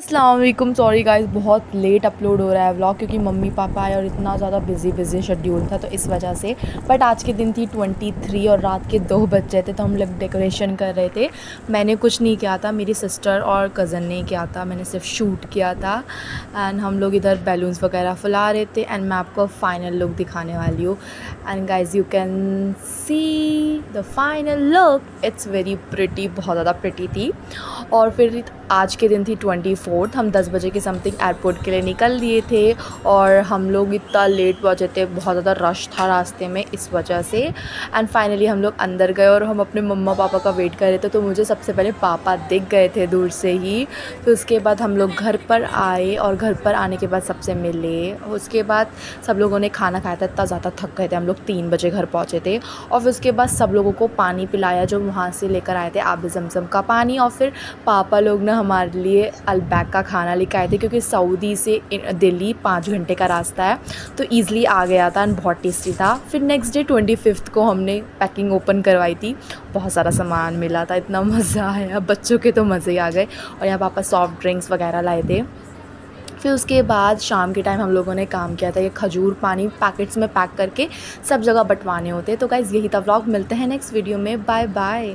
Aslam sorry guys बहुत late upload हो रहा है व्लॉग क्योंकि मम्मी, पापा आए और इतना ज़्यादा बिज़ी बिज़ी शेड्यूल था तो इस वजह से। बट आज के दिन थी ट्वेंटी थ्री और रात के दो बज रहे थे तो हम लोग डेकोरेशन कर रहे थे। मैंने कुछ नहीं किया था, मेरी सिस्टर और कज़न ने किया था, मैंने सिर्फ़ शूट किया था। एंड हम लोग इधर बैलून्स वगैरह फुला रहे थे एंड मैं आपको फाइनल लुक दिखाने वाली हूँ। And guys you can see the final look it's very pretty बहुत ज़्यादा प्रिटी थी। और फिर आज के दिन थी ट्वेंटी फोर्थ हम दस बजे के समथिंग एयरपोर्ट के लिए निकल लिए थे। और हम लोग इतना लेट पहुँचे थे, बहुत ज़्यादा रश था रास्ते में इस वजह से। एंड फाइनली हम लोग अंदर गए और हम अपने मम्मा पापा का वेट कर रहे थे। तो मुझे सबसे पहले पापा दिख गए थे दूर से ही। फिर तो उसके बाद हम लोग घर पर आए और घर पर आने के बाद सबसे मिले। उसके बाद सब लोगों ने खाना खाया था, इतना ज़्यादा थक गए थे। हम लोग तीन बजे घर पहुँचे थे और फिर उसके बाद सब लोगों को पानी पिलाया जो वहाँ से लेकर आए थे आब जमजम का पानी और फिर पापा लोग ने हमारे लिए अलबैक का खाना लेकर आए थे क्योंकि सऊदी से दिल्ली पाँच घंटे का रास्ता है तो ईज़िली आ गया था एंड बहुत टेस्टी था। फिर नेक्स्ट डे ट्वेंटी को हमने पैकिंग ओपन करवाई थी। बहुत सारा सामान मिला था, इतना मज़ा आया। बच्चों के तो मज़े ही आ गए और यहाँ पापा सॉफ्ट ड्रिंक्स वगैरह लाए थे। फिर उसके बाद शाम के टाइम हम लोगों ने काम किया था, ये खजूर पानी पैकेट्स में पैक करके सब जगह बंटवाने होते तो गाइज़ यही था व्लॉग मिलते हैं नेक्स्ट वीडियो में। Bye bye